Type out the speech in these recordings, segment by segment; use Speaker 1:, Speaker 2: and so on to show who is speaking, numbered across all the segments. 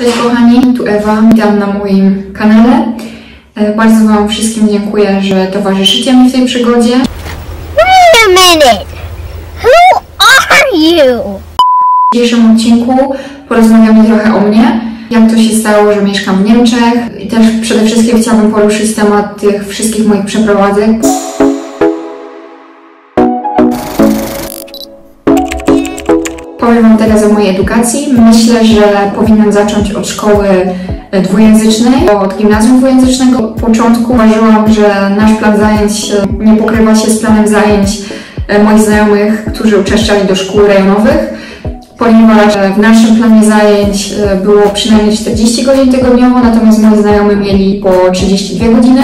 Speaker 1: Cześć kochani, tu Ewa, witam na moim kanale. E, Bardzo Wam wszystkim dziękuję, że towarzyszycie mi w tej przygodzie.
Speaker 2: Wait a minute! Who are you?
Speaker 1: W dzisiejszym odcinku porozmawiamy trochę o mnie, jak to się stało, że mieszkam w Niemczech i też przede wszystkim chciałabym poruszyć temat tych wszystkich moich przeprowadzek. Powiem Wam teraz o mojej edukacji. Myślę, że powinnam zacząć od szkoły e, dwujęzycznej, od gimnazjum dwujęzycznego. Od początku uważałam, że nasz plan zajęć e, nie pokrywa się z planem zajęć e, moich znajomych, którzy uczęszczali do szkół rejonowych, ponieważ w naszym planie zajęć było przynajmniej 40 godzin tygodniowo, natomiast moi znajomi mieli po 32 godziny.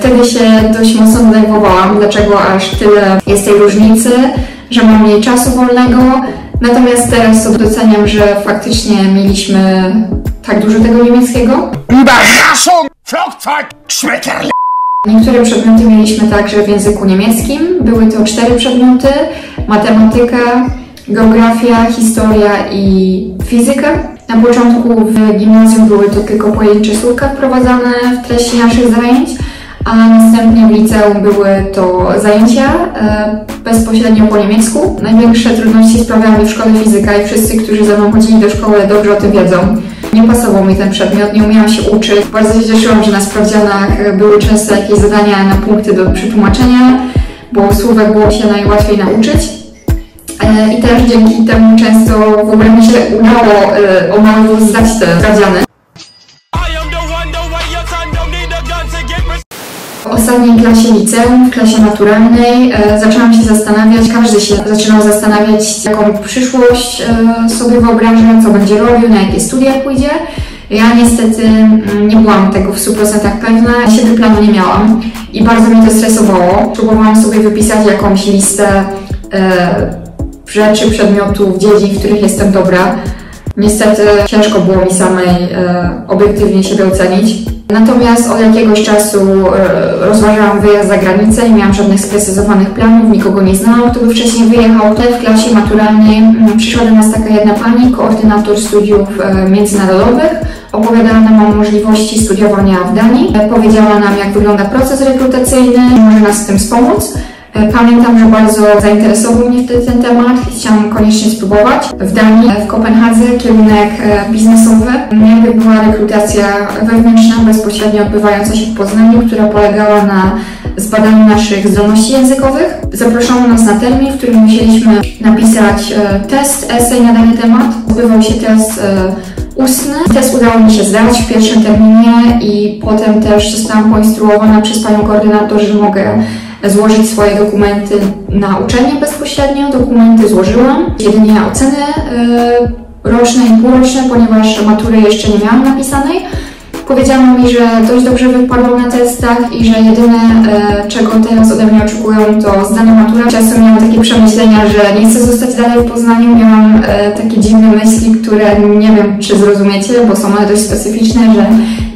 Speaker 1: Wtedy się dość mocno denerwowałam, dlaczego aż tyle jest tej różnicy, że mam mniej czasu wolnego. Natomiast teraz to doceniam, że faktycznie mieliśmy tak dużo tego niemieckiego.
Speaker 3: Schmetterling!
Speaker 1: Niektóre przedmioty mieliśmy także w języku niemieckim. Były to cztery przedmioty: matematyka, geografia, historia i fizyka. Na początku w gimnazjum były to tylko pojedyncze słówka wprowadzane w treści naszych zajęć, a następnie w liceum były to zajęcia e, bezpośrednio po niemiecku. Największe trudności sprawiała mi w szkole fizyka i wszyscy, którzy ze mną chodzili do szkoły, dobrze o tym wiedzą. Nie pasował mi ten przedmiot, nie umiałam się uczyć. Bardzo się cieszyłam, że na sprawdzianach e, były często jakieś zadania na punkty do przetłumaczenia, bo słówek było się najłatwiej nauczyć. E, I też dzięki temu często w ogóle mi się udało o mało zdać te sprawdziany. W ostatniej klasie liceum, w klasie naturalnej, e, zaczęłam się zastanawiać, każdy się zaczynał zastanawiać, jaką przyszłość e, sobie wyobraża, co będzie robił, na jakie studia pójdzie. Ja niestety mm, nie byłam tego w 100% pewna, siebie planu nie miałam i bardzo mnie to stresowało. Próbowałam sobie wypisać jakąś listę e, rzeczy, przedmiotów, dziedzin, w których jestem dobra. Niestety ciężko było mi samej e, obiektywnie siebie ocenić. Natomiast od jakiegoś czasu e, rozważałam wyjazd za granicę, nie miałam żadnych sprecyzowanych planów, nikogo nie znałam, kto by wcześniej wyjechał. Tutaj w klasie maturalnej mm, przyszła do nas taka jedna pani, koordynator studiów e, międzynarodowych. Opowiadała nam o możliwości studiowania w Danii. Powiedziała nam, jak wygląda proces rekrutacyjny, może nas w tym wspomóc. E, Pamiętam, że bardzo zainteresował mnie wtedy ten temat i chciałam koniecznie spróbować. W Danii, w Kopenhadze, kierunek e, biznesowy. Jakby była rekrutacja wewnętrzna, bezpośrednio odbywająca się w Poznaniu, która polegała na zbadaniu naszych zdolności językowych. Zaproszono nas na termin, w którym musieliśmy napisać e, test, esej na dany temat. Odbywał się test e, ustny. Test udało mi się zdać w pierwszym terminie i potem też zostałam poinstruowana przez panią koordynator, że mogę złożyć swoje dokumenty na uczelnię bezpośrednio. Dokumenty złożyłam. Jedynie oceny e, roczne i półroczne, ponieważ matury jeszcze nie miałam napisanej. Powiedziano mi, że dość dobrze wypadłam na testach i że jedyne, e, czego teraz ode mnie oczekują, to zdana matura. Czasem miałam takie przemyślenia, że nie chcę zostać dalej w Poznaniu. Miałam e, takie dziwne myśli, które nie wiem, czy zrozumiecie, bo są one dość specyficzne, że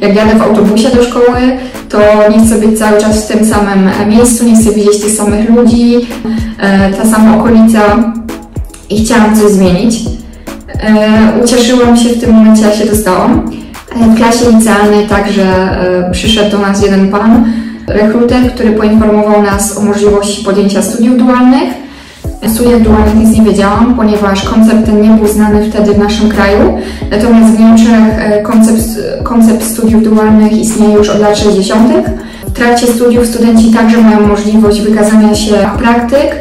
Speaker 1: jak jadę w autobusie do szkoły, to nie chcę być cały czas w tym samym e, miejscu, nie chcę widzieć tych samych ludzi, e, ta sama okolica i chciałam coś zmienić. E, ucieszyłam się w tym momencie, jak się dostałam. W klasie licealnej także e, przyszedł do nas jeden pan, rekruter, który poinformował nas o możliwości podjęcia studiów dualnych. Studiach dualnych nic nie wiedziałam, ponieważ koncept ten nie był znany wtedy w naszym kraju. Natomiast w Niemczech e, koncept, koncept studiów dualnych istnieje już od lat 60. W trakcie studiów studenci także mają możliwość wykazania się praktyk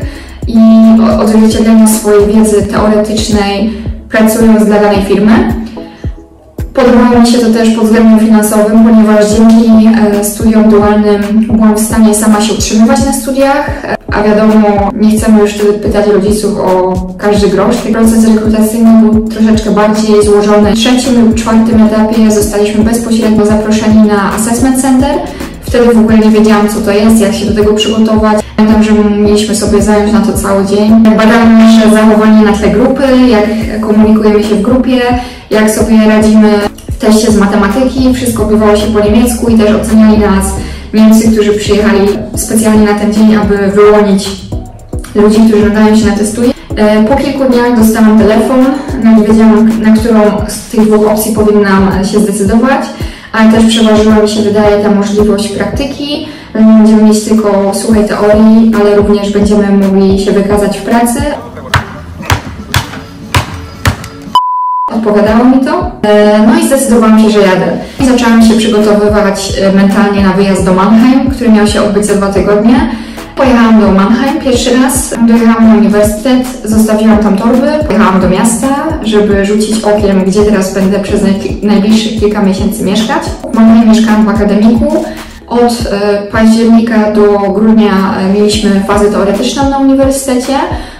Speaker 1: i odzwierciedlenia swojej wiedzy teoretycznej pracując dla danej firmy. Podobało mi się to też pod względem finansowym, ponieważ dzięki e, studiom dualnym byłam w stanie sama się utrzymywać na studiach, e, a wiadomo, nie chcemy już wtedy pytać rodziców o każdy grosz. Proces rekrutacyjny był troszeczkę bardziej złożony. W trzecim lub czwartym etapie zostaliśmy bezpośrednio zaproszeni na assessment center. Wtedy w ogóle nie wiedziałam, co to jest, jak się do tego przygotować. Pamiętam, że mieliśmy sobie zająć na to cały dzień. Badałam nasze zachowanie na tle grupy, jak komunikujemy się w grupie, jak sobie radzimy w teście z matematyki. Wszystko odbywało się po niemiecku i też oceniali nas Niemcy, którzy przyjechali specjalnie na ten dzień, aby wyłonić ludzi, którzy nadają się na te studia. E, Po kilku dniach dostałam telefon, no nie wiedziałam, na którą z tych dwóch opcji powinnam się zdecydować, ale też przeważyła mi się, wydaje, ta możliwość praktyki. Nie będziemy mieć tylko suchej teorii, ale również będziemy mogli się wykazać w pracy. Odpowiadało mi to. E, No i zdecydowałam się, że jadę. I zaczęłam się przygotowywać e, mentalnie na wyjazd do Mannheim, który miał się odbyć za dwa tygodnie. Pojechałam do Mannheim pierwszy raz, dojechałam na uniwersytet, zostawiłam tam torby, pojechałam do miasta, żeby rzucić okiem, gdzie teraz będę przez naj- najbliższych kilka miesięcy mieszkać. W Mannheim mieszkałam w akademiku. Od e, października do grudnia e, mieliśmy fazę teoretyczną na uniwersytecie.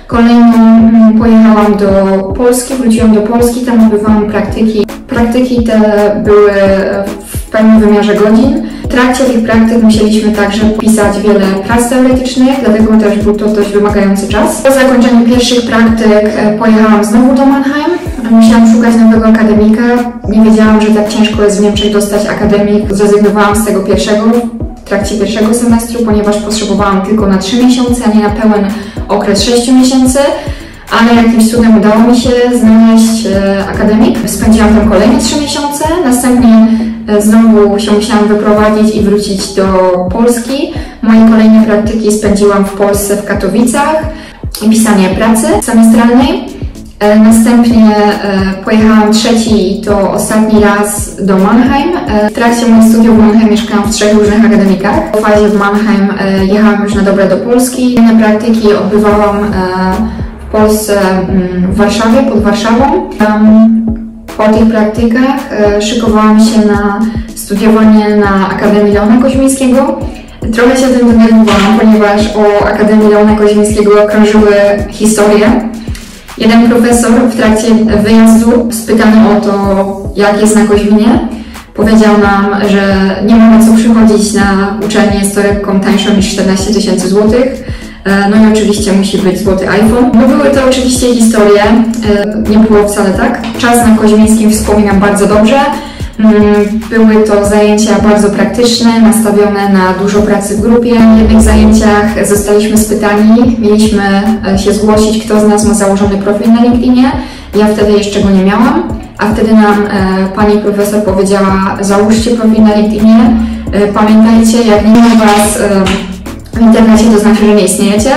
Speaker 1: Kolejną mm, pojechałam do Polski, wróciłam do Polski, tam odbywałam praktyki. Praktyki te były e, w pełnym wymiarze godzin. Trakcie tych praktyk musieliśmy także pisać wiele prac teoretycznych, dlatego też był to dość wymagający czas. Po zakończeniu pierwszych praktyk e, pojechałam znowu do Mannheim. Musiałam szukać nowego akademika. Nie wiedziałam, że tak ciężko jest w Niemczech dostać akademik. Zrezygnowałam z tego pierwszego w trakcie pierwszego semestru, ponieważ potrzebowałam tylko na 3 miesiące, a nie na pełen okres 6 miesięcy. Ale jakimś cudem udało mi się znaleźć e, akademik. Spędziłam tam kolejne 3 miesiące. Następnie znowu się musiałam wyprowadzić i wrócić do Polski. Moje kolejne praktyki spędziłam w Polsce w Katowicach i pisanie pracy semestralnej. E, Następnie e, pojechałam trzeci i to ostatni raz do Mannheim. E, W trakcie moich studiów w Mannheim mieszkałam w trzech różnych akademikach. W fazie w Mannheim e, jechałam już na dobre do Polski. Na praktyki odbywałam e, w Polsce mm, w Warszawie, pod Warszawą. Po tych praktykach e, szykowałam się na studiowanie na Akademii Leona Koźmińskiego. Trochę się tym denerwowałam, ponieważ o Akademii Leona Koźmińskiego krążyły historie. Jeden profesor w trakcie wyjazdu, spytany o to, jak jest na Koźminie, powiedział nam, że nie ma co przychodzić na uczelnię z torebką tańszą niż 14 tysięcy złotych. E, No i oczywiście musi być złoty iPhone. No były to oczywiście historie, e, nie było wcale tak. Czas na Koźmińskim wspominam bardzo dobrze. Mm, Były to zajęcia bardzo praktyczne, nastawione na dużo pracy w grupie. W jednych zajęciach zostaliśmy spytani, mieliśmy e, się zgłosić, kto z nas ma założony profil na LinkedInie. Ja wtedy jeszcze go nie miałam, a wtedy nam pani profesor powiedziała, załóżcie profil na LinkedInie. Pamiętajcie, jak nie ma was w internecie, to znaczy, że nie istniejecie.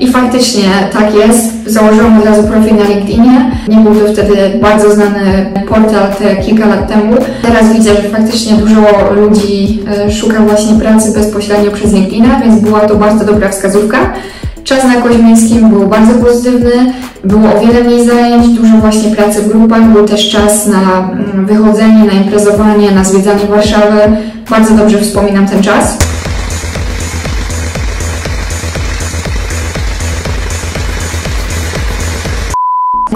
Speaker 1: I faktycznie tak jest. Założyłam od razu profil na LinkedInie. Nie był to wtedy bardzo znany portal te kilka lat temu. Teraz widzę, że faktycznie dużo ludzi e, szuka właśnie pracy bezpośrednio przez LinkedIna, więc była to bardzo dobra wskazówka. Czas na Koźmińskim był bardzo pozytywny, było o wiele mniej zajęć, dużo właśnie pracy w grupach, był też czas na mm, wychodzenie, na imprezowanie, na zwiedzanie Warszawy. Bardzo dobrze wspominam ten czas.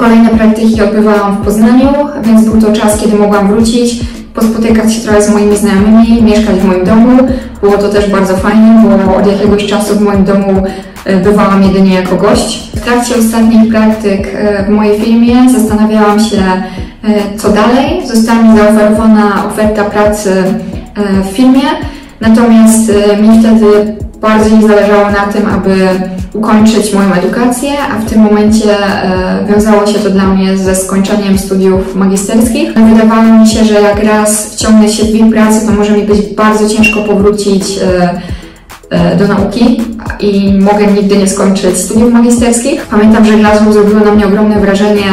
Speaker 1: Kolejne praktyki odbywałam w Poznaniu, więc był to czas, kiedy mogłam wrócić, pospotykać się trochę z moimi znajomymi, mieszkać w moim domu. Było to też bardzo fajne, bo od jakiegoś czasu w moim domu e, bywałam jedynie jako gość. W trakcie ostatnich praktyk e, w mojej firmie zastanawiałam się, e, co dalej. Została mi zaoferowana oferta pracy w firmie, natomiast mi wtedy bardzo mi zależało na tym, aby ukończyć moją edukację, a w tym momencie e, wiązało się to dla mnie ze skończeniem studiów magisterskich. Wydawało mi się, że jak raz wciągnę się w wir pracy, to może mi być bardzo ciężko powrócić e, e, do nauki i mogę nigdy nie skończyć studiów magisterskich. Pamiętam, że Glasgow zrobiło na mnie ogromne wrażenie,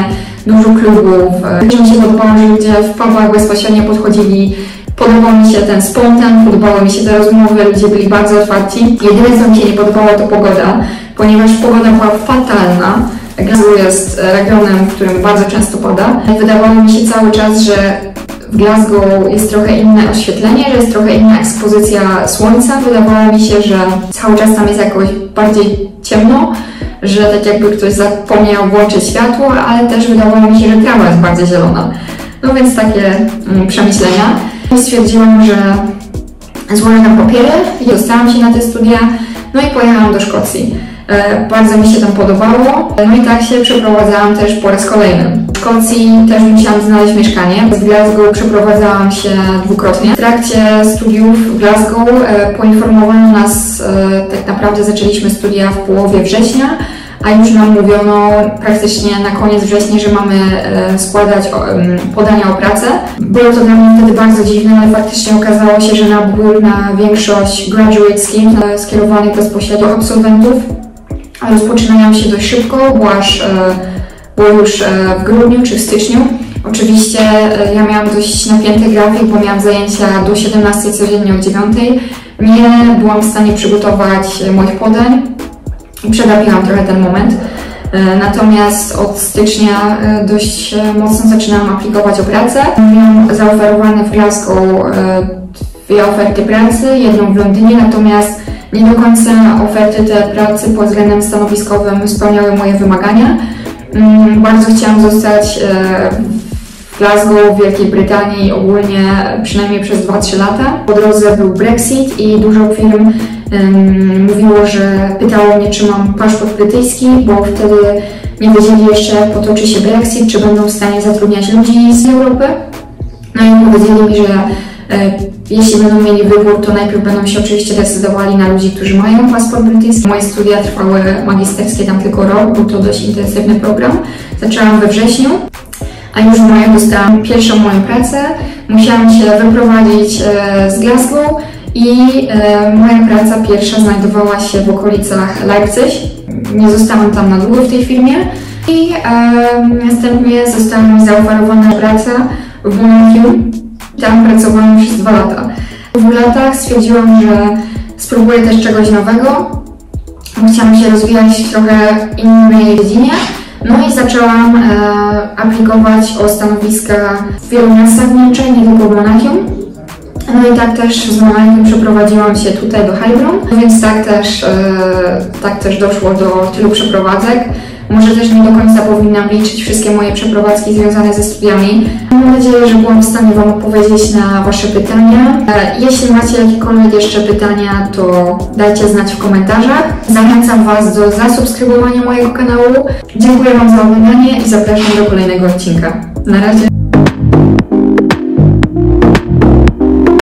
Speaker 1: dużo klubów. mi się podobało, że ludzie w pubach bezpośrednio podchodzili Podobał mi się ten spontan, podobały mi się te rozmowy, ludzie byli bardzo otwarci. Jedyne, co mi się nie podobało, to pogoda, ponieważ pogoda była fatalna. Glasgow jest e, regionem, w którym bardzo często pada. Wydawało mi się cały czas, że w Glasgow jest trochę inne oświetlenie, że jest trochę inna ekspozycja słońca. Wydawało mi się, że cały czas tam jest jakoś bardziej ciemno, że tak jakby ktoś zapomniał włączyć światło, ale też wydawało mi się, że trawa jest bardzo zielona. No więc takie mm, przemyślenia. Stwierdziłam, że złożę tam papiery i dostałam się na te studia, no i pojechałam do Szkocji. E, Bardzo mi się tam podobało, no i tak się przeprowadzałam też po raz kolejny. W Szkocji też musiałam znaleźć mieszkanie. Z Glasgow przeprowadzałam się dwukrotnie. W trakcie studiów w Glasgow e, poinformowano nas, e, tak naprawdę zaczęliśmy studia w połowie września, a już nam mówiono praktycznie na koniec września, że mamy e, składać o, podania o pracę. Było to dla mnie wtedy bardzo dziwne, ale faktycznie okazało się, że nabór na większość graduate scheme skierowanych bezpośrednio do absolwentów rozpoczynają się dość szybko, bo aż e, było już e, w grudniu czy w styczniu. Oczywiście ja miałam dość napięty grafik, bo miałam zajęcia do 17 codziennie od 9. Nie byłam w stanie przygotować moich podań przegapiłam trochę ten moment. E, Natomiast od stycznia e, dość e, mocno zaczynałam aplikować o pracę. Miałam zaoferowane e, dwie oferty pracy, jedną w Londynie, natomiast nie do końca oferty te pracy pod względem stanowiskowym spełniały moje wymagania. Mm, Bardzo chciałam zostać Glasgow, w Wielkiej Brytanii ogólnie przynajmniej przez 2-3 lata. Po drodze był Brexit i dużo firm em, mówiło, że pytało mnie, czy mam paszport brytyjski, bo wtedy nie wiedzieli jeszcze, potoczy się Brexit, czy będą w stanie zatrudniać ludzi z Europy. No i powiedzieli mi, że e, jeśli będą mieli wybór, to najpierw będą się oczywiście decydowali na ludzi, którzy mają paszport brytyjski. Moje studia trwały magisterskie tam tylko rok, był to dość intensywny program. Zaczęłam we wrześniu, a już w maju dostałam pierwszą moją pracę. Musiałam się wyprowadzić e, z Glasgow i e, moja praca pierwsza znajdowała się w okolicach Leipzig. Nie zostałam tam na długo w tej firmie i e, następnie została mi zaoferowana praca w Monachium. Tam pracowałam przez dwa lata. Dwóch latach stwierdziłam, że spróbuję też czegoś nowego. Chciałam się rozwijać w trochę innej dziedzinie. No i zaczęłam e, aplikować o stanowiska w wielu miastach w Niemczech, nie tylko w Monachium. No i tak też z Monachium przeprowadziłam się tutaj do Heilbronn, więc tak też, e, tak też doszło do tylu przeprowadzek. Może też nie do końca powinnam liczyć wszystkie moje przeprowadzki związane ze studiami. Mam nadzieję, że byłam w stanie Wam odpowiedzieć na Wasze pytania. E, Jeśli macie jakiekolwiek jeszcze pytania, to dajcie znać w komentarzach. Zachęcam Was do zasubskrybowania mojego kanału. Dziękuję Wam za oglądanie i zapraszam do kolejnego odcinka. Na razie.